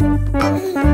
Mm-hmm.